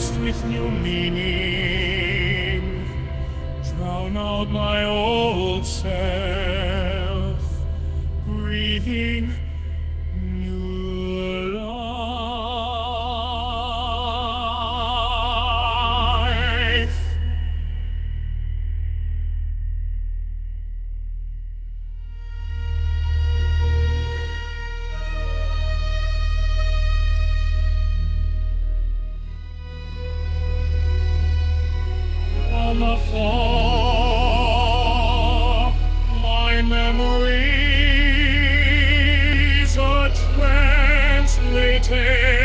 burst with new meaning, drown out my old self, breathing new life. From afar, translated